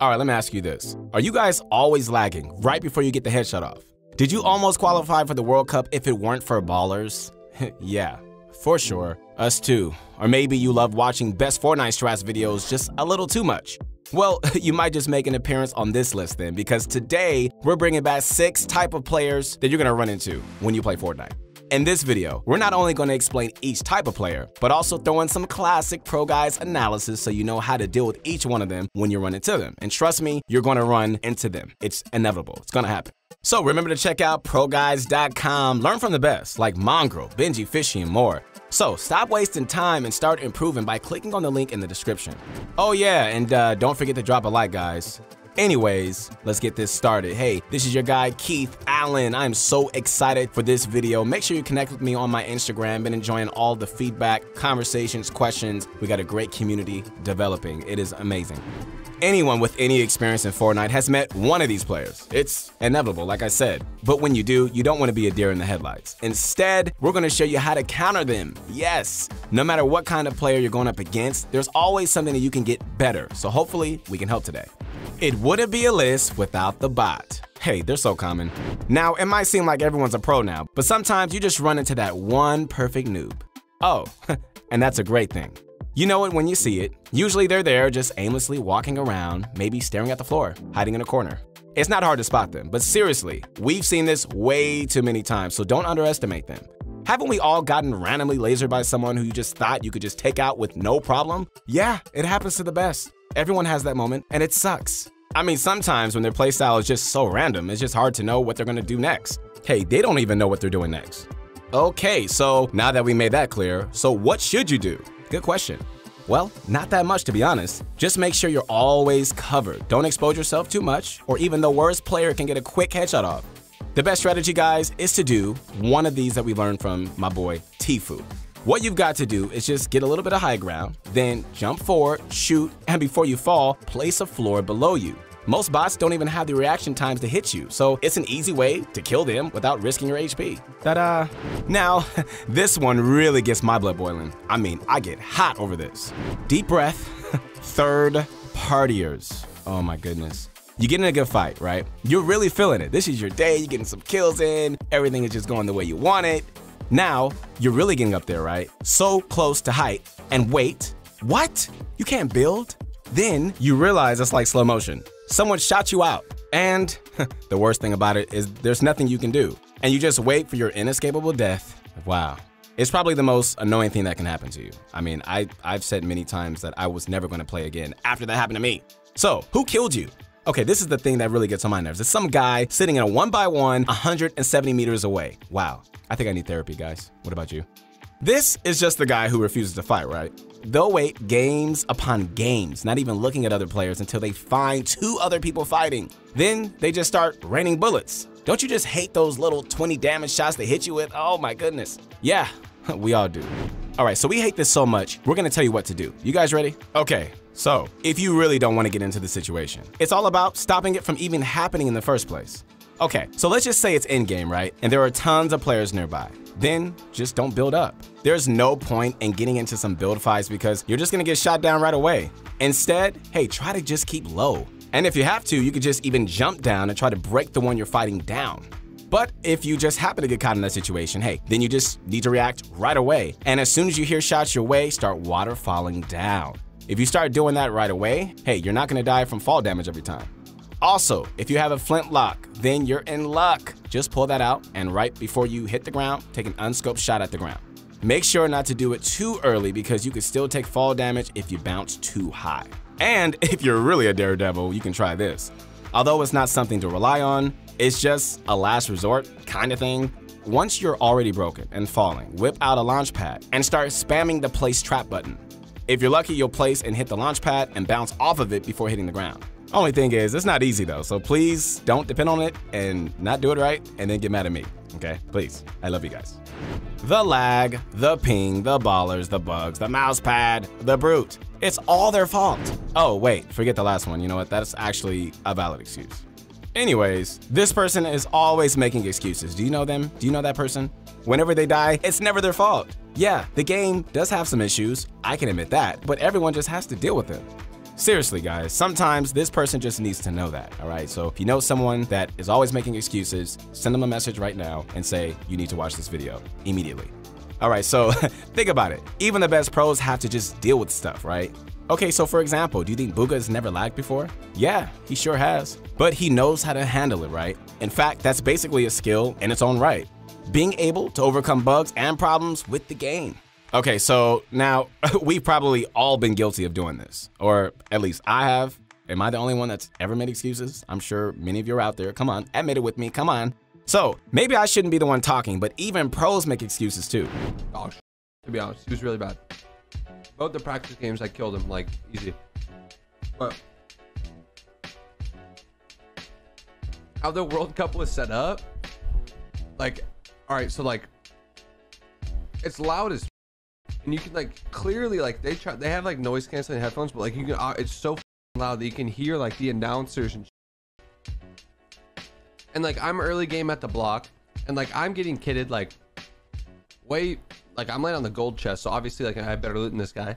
All right, let me ask you this. Are you guys always lagging right before you get the headshot off? Did you almost qualify for the World Cup if it weren't for ballers? yeah, for sure. Us too. Or maybe you love watching best Fortnite strats videos just a little too much. Well, you might just make an appearance on this list then, because today we're bringing back six type of players that you're gonna run into when you play Fortnite. In this video, we're not only gonna explain each type of player, but also throw in some classic ProGuides analysis so you know how to deal with each one of them when you run into them. And trust me, you're gonna run into them. It's inevitable, it's gonna happen. So remember to check out ProGuides.com, learn from the best like Mongraal, Benji, Fishy, and more. So stop wasting time and start improving by clicking on the link in the description. Oh yeah, and uh, don't forget to drop a like, guys. Anyways, let's get this started. Hey, this is your guy Keith Allen. I'm so excited for this video. Make sure you connect with me on my Instagram. Been enjoying all the feedback, conversations, questions. We got a great community developing. It is amazing. Anyone with any experience in Fortnite has met one of these players. It's inevitable, like I said. But when you do, you don't want to be a deer in the headlights. Instead, we're going to show you how to counter them. Yes, no matter what kind of player you're going up against, there's always something that you can get better. So hopefully, we can help today. It wouldn't be a list without the bot. Hey, they're so common. Now, it might seem like everyone's a pro now, but sometimes you just run into that one perfect noob. Oh, and that's a great thing. You know it when you see it. Usually they're there just aimlessly walking around, maybe staring at the floor, hiding in a corner. It's not hard to spot them, but seriously, we've seen this way too many times, so don't underestimate them. Haven't we all gotten randomly lasered by someone who you just thought you could just take out with no problem? Yeah, it happens to the best. Everyone has that moment, and it sucks. I mean, sometimes when their playstyle is just so random, it's just hard to know what they're gonna do next. Hey, they don't even know what they're doing next. Okay, so now that we made that clear, so what should you do? Good question. Well, not that much to be honest. Just make sure you're always covered. Don't expose yourself too much, or even the worst player can get a quick headshot off. The best strategy, guys, is to do one of these that we learned from my boy Tfue. What you've got to do is just get a little bit of high ground, then jump forward, shoot, and before you fall, place a floor below you. Most bots don't even have the reaction times to hit you, so it's an easy way to kill them without risking your HP. Ta-da! Now, this one really gets my blood boiling. I mean, I get hot over this. Deep breath, third partiers. Oh my goodness. You get in a good fight, right? You're really feeling it. This is your day, you're getting some kills in, everything is just going the way you want it. Now, you're really getting up there, right? So close to height, and wait, what? You can't build? Then you realize it's like slow motion someone shot you out. And the worst thing about it is there's nothing you can do. And you just wait for your inescapable death. Wow. It's probably the most annoying thing that can happen to you. I mean, I, I've said many times that I was never gonna play again after that happened to me. So, who killed you? Okay, this is the thing that really gets on my nerves. It's some guy sitting in a one by one, 170 meters away. Wow. I think I need therapy, guys. What about you? This is just the guy who refuses to fight, right? They'll wait games upon games, not even looking at other players until they find two other people fighting. Then they just start raining bullets. Don't you just hate those little 20 damage shots they hit you with? Oh my goodness. Yeah, we all do. All right, so we hate this so much, we're gonna tell you what to do. You guys ready? Okay, so if you really don't wanna get into the situation, it's all about stopping it from even happening in the first place. Okay, so let's just say it's in game, right? And there are tons of players nearby. Then just don't build up. There's no point in getting into some build fights because you're just gonna get shot down right away. Instead, hey, try to just keep low. And if you have to, you could just even jump down and try to break the one you're fighting down. But if you just happen to get caught in that situation, hey, then you just need to react right away. And as soon as you hear shots your way, start water falling down. If you start doing that right away, hey, you're not gonna die from fall damage every time. Also, if you have a flintlock, then you're in luck. Just pull that out and right before you hit the ground, take an unscoped shot at the ground. Make sure not to do it too early because you could still take fall damage if you bounce too high. And if you're really a daredevil, you can try this. Although it's not something to rely on, it's just a last resort kind of thing. Once you're already broken and falling, whip out a launch pad and start spamming the place trap button. If you're lucky, you'll place and hit the launch pad and bounce off of it before hitting the ground. Only thing is, it's not easy though, so please don't depend on it and not do it right and then get mad at me, okay? Please. I love you guys. The lag, the ping, the ballers, the bugs, the mouse pad, the brute. It's all their fault. Oh, wait, forget the last one. You know what? That's actually a valid excuse. Anyways, this person is always making excuses. Do you know them? Do you know that person? Whenever they die, it's never their fault. Yeah, the game does have some issues, I can admit that, but everyone just has to deal with them. Seriously, guys, sometimes this person just needs to know that, all right? So if you know someone that is always making excuses, send them a message right now and say, you need to watch this video immediately. All right, so think about it. Even the best pros have to just deal with stuff, right? Okay, so for example, do you think Bugha has never lagged before? Yeah, he sure has. But he knows how to handle it, right? In fact, that's basically a skill in its own right. Being able to overcome bugs and problems with the game. Okay, so now we've probably all been guilty of doing this, or at least I have. Am I the only one that's ever made excuses? I'm sure many of you are out there. Come on, admit it with me. Come on. So maybe I shouldn't be the one talking, but even pros make excuses too. Oh, to be honest, he was really bad. Both the practice games, I killed him like easy. But how the World Cup was set up, like, all right, so like, it's loud as, and you can like clearly like they try they have like noise canceling headphones, but like you can uh, it's so loud that you can hear like the announcers and. And like I'm early game at the block, and like I'm getting kitted like way like I'm laying on the gold chest, so obviously like I have better loot than this guy.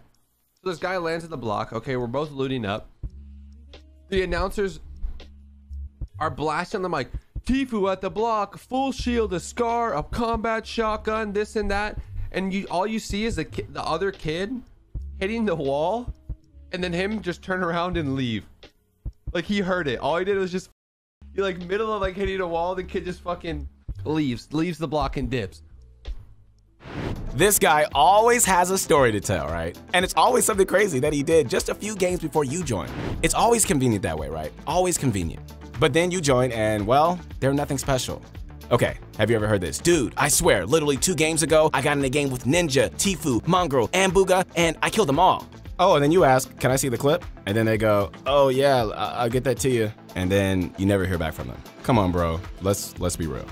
So this guy lands in the block. Okay, we're both looting up. The announcers are blasting them like Tfue at the block, full shield, a scar, a combat shotgun, this and that, and you all you see is the ki- the other kid hitting the wall, and then him just turn around and leave. Like he heard it. All he did was just he like middle of like hitting a wall. The kid just fucking leaves, leaves the block and dips. This guy always has a story to tell, right? And it's always something crazy that he did just a few games before you joined. It's always convenient that way, right? Always convenient. But then you join and, well, they're nothing special. Okay, have you ever heard this? Dude, I swear, literally two games ago, I got in a game with Ninja, Tfue, Mongraal, and Bugha, and I killed them all. Oh, and then you ask, can I see the clip? And then they go, oh yeah, I- will get that to you. And then you never hear back from them. Come on, bro. Let's let's be real.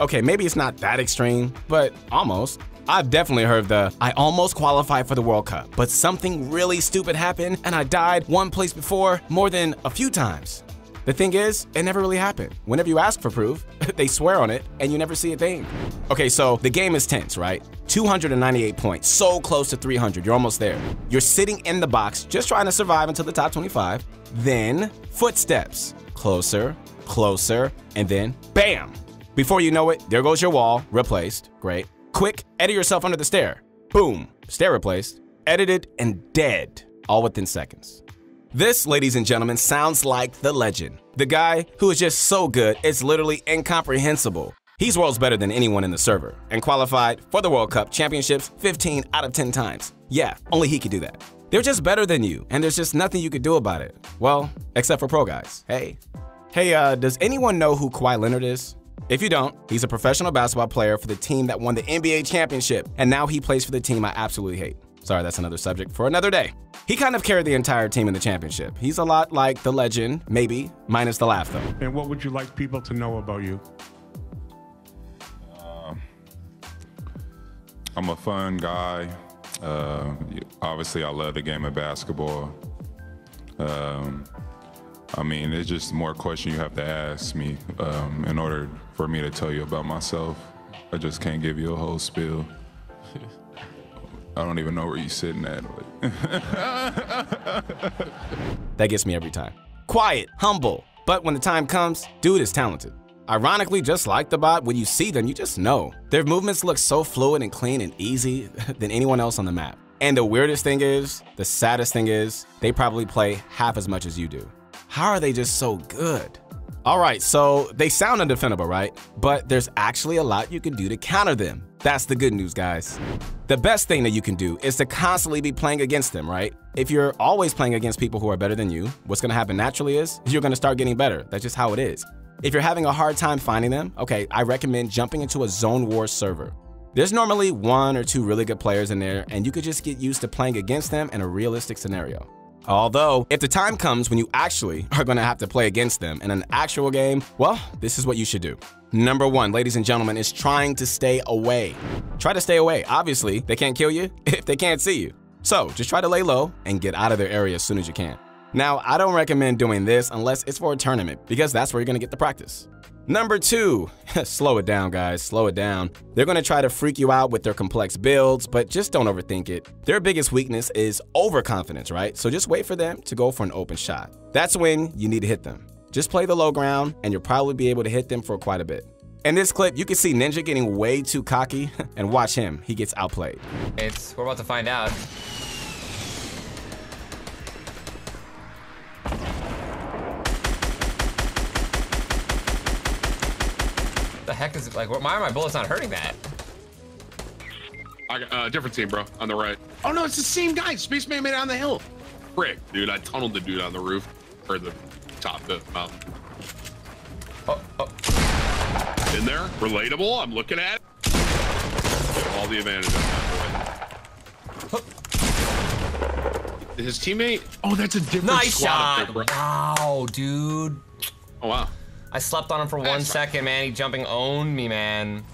Okay, maybe it's not that extreme, but almost. I've definitely heard the I almost qualified for the World Cup, but something really stupid happened and I died one place before more than a few times. The thing is, it never really happened. Whenever you ask for proof, they swear on it and you never see a thing. Okay, so the game is tense, right? 298 points, so close to 300, you're almost there. You're sitting in the box, just trying to survive until the top 25. Then, footsteps. Closer, closer, and then BAM! Before you know it, there goes your wall, replaced. Great. Quick, edit yourself under the stair. Boom, stair replaced, edited, and dead, all within seconds. This, ladies and gentlemen, sounds like the legend. The guy who is just so good, it's literally incomprehensible. He's worlds better than anyone in the server and qualified for the World Cup championships 15 out of 10 times. Yeah, only he could do that. They're just better than you, and there's just nothing you could do about it. Well, except for ProGuides. Hey. Hey, uh, does anyone know who Kawhi Leonard is? If you don't, he's a professional basketball player for the team that won the NBA championship, and now he plays for the team I absolutely hate. Sorry, that's another subject for another day. He kind of carried the entire team in the championship. He's a lot like the legend, maybe, minus the laugh though. And what would you like people to know about you? Uh, I'm a fun guy. Uh, obviously, I love the game of basketball. Um, I mean, it's just more questions you have to ask me um, in order for me to tell you about myself. I just can't give you a whole spiel. I don't even know where you're sitting at. that gets me every time. Quiet, humble, but when the time comes, dude is talented. Ironically, just like the bot, when you see them, you just know. Their movements look so fluid and clean and easy than anyone else on the map. And the weirdest thing is, the saddest thing is, they probably play half as much as you do. How are they just so good? All right, so they sound undefendable, right? But there's actually a lot you can do to counter them. That's the good news, guys. The best thing that you can do is to constantly be playing against them, right? If you're always playing against people who are better than you, what's gonna happen naturally is you're gonna start getting better. That's just how it is. If you're having a hard time finding them, okay, I recommend jumping into a Zone war server. There's normally one or two really good players in there, and you could just get used to playing against them in a realistic scenario. Although, if the time comes when you actually are going to have to play against them in an actual game, well, this is what you should do. Number one, ladies and gentlemen, is trying to stay away. Try to stay away. Obviously, they can't kill you if they can't see you. So just try to lay low and get out of their area as soon as you can. Now, I don't recommend doing this unless it's for a tournament because that's where you're going to get the practice. Number two, slow it down, guys, slow it down. They're gonna try to freak you out with their complex builds, but just don't overthink it. Their biggest weakness is overconfidence, right? So just wait for them to go for an open shot. That's when you need to hit them. Just play the low ground, and you'll probably be able to hit them for quite a bit. In this clip, you can see Ninja getting way too cocky, and watch him, he gets outplayed. It's, we're about to find out. The heck is it? like? Why are my bullets not hurting that? I got uh, different team, bro, on the right. Oh no, it's the same guy. Spaceman made it on the hill. Frick, dude, I tunneled the dude on the roof or the top of the mountain. Oh, oh. In there, relatable. I'm looking at it. All the advantages. His teammate. Oh, that's a different Nice squad up shot! there, bro. Wow, dude. Oh wow. I slept on him for one second, man. He jumping owned me, man.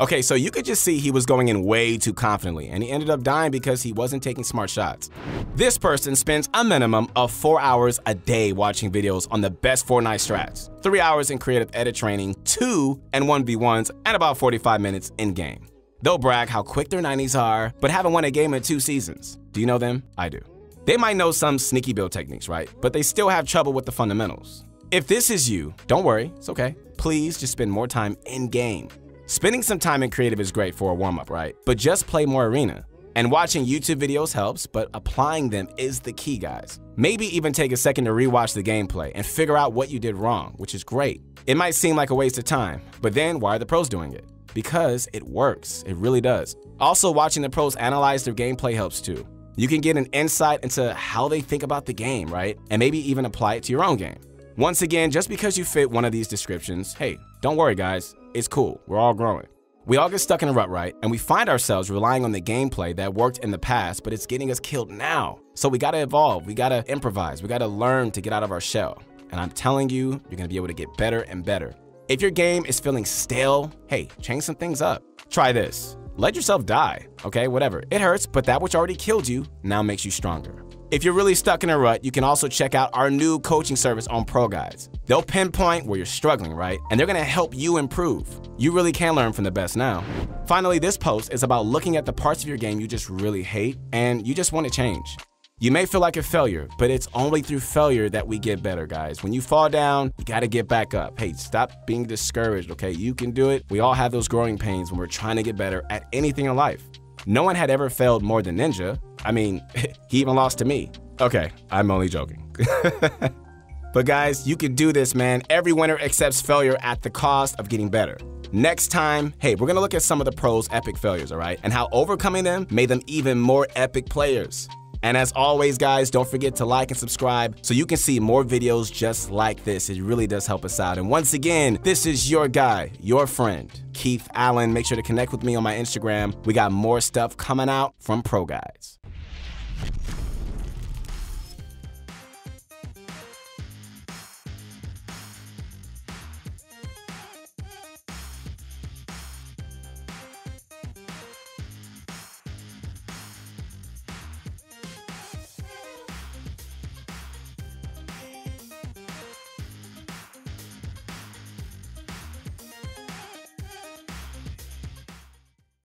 Okay, so you could just see he was going in way too confidently, and he ended up dying because he wasn't taking smart shots. This person spends a minimum of four hours a day watching videos on the best Fortnite strats, three hours in creative edit training, two and 1v1s, and about 45 minutes in game. They'll brag how quick their 90s are, but haven't won a game in two seasons. Do you know them? I do. They might know some sneaky build techniques, right? But they still have trouble with the fundamentals. If this is you, don't worry, it's okay. Please just spend more time in game. Spending some time in creative is great for a warm up, right? But just play more arena. And watching YouTube videos helps, but applying them is the key, guys. Maybe even take a second to rewatch the gameplay and figure out what you did wrong, which is great. It might seem like a waste of time, but then why are the pros doing it? Because it works, it really does. Also, watching the pros analyze their gameplay helps too. You can get an insight into how they think about the game, right? And maybe even apply it to your own game. Once again, just because you fit one of these descriptions, hey, don't worry, guys. It's cool. We're all growing. We all get stuck in a rut, right? And we find ourselves relying on the gameplay that worked in the past, but it's getting us killed now. So we gotta evolve, we gotta improvise, we gotta learn to get out of our shell. And I'm telling you, you're gonna be able to get better and better. If your game is feeling stale, hey, change some things up. Try this. Let yourself die, okay? Whatever. It hurts, but that which already killed you now makes you stronger. If you're really stuck in a rut, you can also check out our new coaching service on Pro Guides. They'll pinpoint where you're struggling, right? And they're gonna help you improve. You really can learn from the best now. Finally, this post is about looking at the parts of your game you just really hate and you just want to change. You may feel like a failure, but it's only through failure that we get better, guys. When you fall down, you gotta get back up. Hey, stop being discouraged, okay? You can do it. We all have those growing pains when we're trying to get better at anything in life. No one had ever failed more than Ninja. I mean, he even lost to me. Okay, I'm only joking. but guys, you can do this, man. Every winner accepts failure at the cost of getting better. Next time, hey, we're gonna look at some of the pros' epic failures, all right? And how overcoming them made them even more epic players. And as always, guys, don't forget to like and subscribe so you can see more videos just like this. It really does help us out. And once again, this is your guy, your friend, Keith Allen. Make sure to connect with me on my Instagram. We got more stuff coming out from Pro Guides.